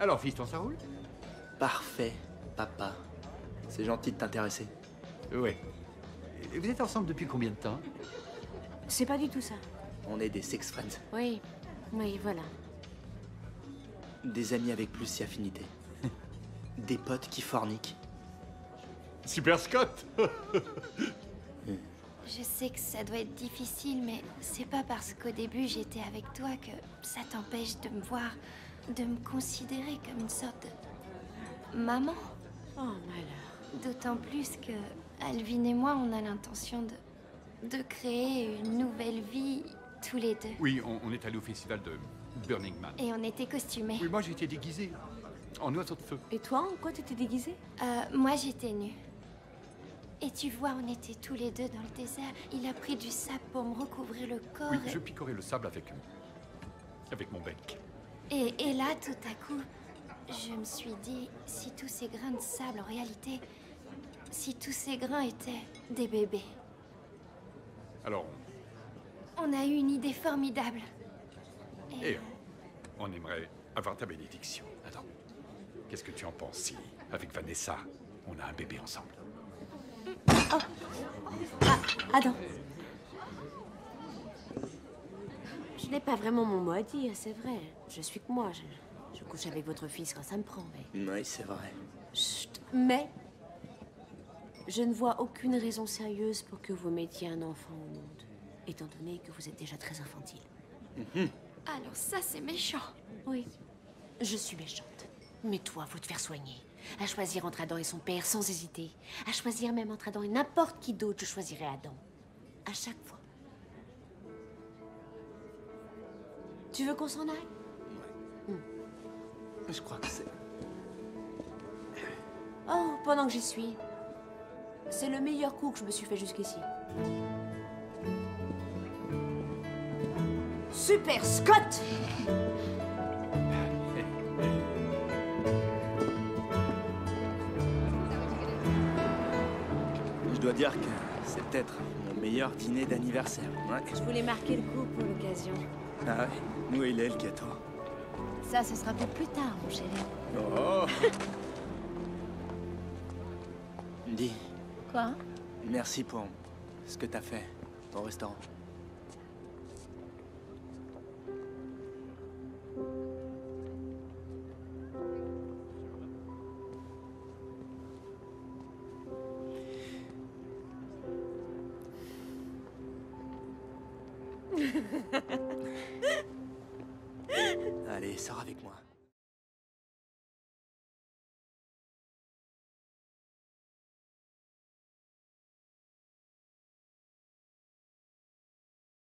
Alors, fiston, ça roule Parfait, papa. C'est gentil de t'intéresser. Ouais. Et Vous êtes ensemble depuis combien de temps C'est pas du tout ça. On est des sex friends. Oui, oui, voilà. Des amis avec plus si affinité. des potes qui forniquent. Super Scott Je sais que ça doit être difficile, mais c'est pas parce qu'au début j'étais avec toi que ça t'empêche de me voir, de me considérer comme une sorte de maman. Oh, malheur. D'autant plus que Alvin et moi, on a l'intention de, de créer une nouvelle vie tous les deux. Oui, on, on est allé au festival de Burning Man. Et on était costumés. Oui, moi j'étais déguisé en oiseau de feu. Et toi, en quoi t'étais déguisée Euh, moi j'étais nue. Et tu vois, on était tous les deux dans le désert. Il a pris du sable pour me recouvrir le corps. Oui, et- je picorais le sable avec, avec mon bec. Et, et là, tout à coup, je me suis dit, si tous ces grains de sable, en réalité, si tous ces grains étaient des bébés. Alors, On a eu une idée formidable. et on, on aimerait avoir ta bénédiction. Attends, qu'est-ce que tu en penses si, avec Vanessa, on a un bébé ensemble? Adam. Je n'ai pas vraiment mon mot à dire, c'est vrai. Je suis que moi. Je, je couche avec votre fils quand ça me prend, mais... Oui, c'est vrai. Chut, mais... Je ne vois aucune raison sérieuse pour que vous mettiez un enfant au monde, étant donné que vous êtes déjà très infantile. Alors ça, c'est méchant. Oui, je suis méchante. Mais toi, faut te faire soigner. À choisir entre Adam et son père sans hésiter. À choisir même entre Adam et n'importe qui d'autre, je choisirais Adam. À chaque fois. Tu veux qu'on s'en aille? Je crois que c'est. Oh, pendant que j'y suis. C'est le meilleur coup que je me suis fait jusqu'ici. Super Scott Je dois dire que c'est peut-être mon meilleur dîner d'anniversaire. Ouais. Je voulais marquer le coup pour l'occasion. Ah ouais. Où il est le gâteau Ça, ce sera pour plus tard, mon chéri. Oh Dis, Quoi? Merci pour ce que t'as fait au restaurant. Allez, sors avec moi.